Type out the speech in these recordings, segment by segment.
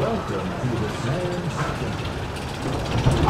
Welcome to the Sam Hopkins.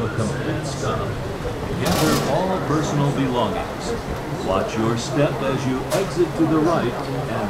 a complete stop, gather all personal belongings. Watch your step as you exit to the right and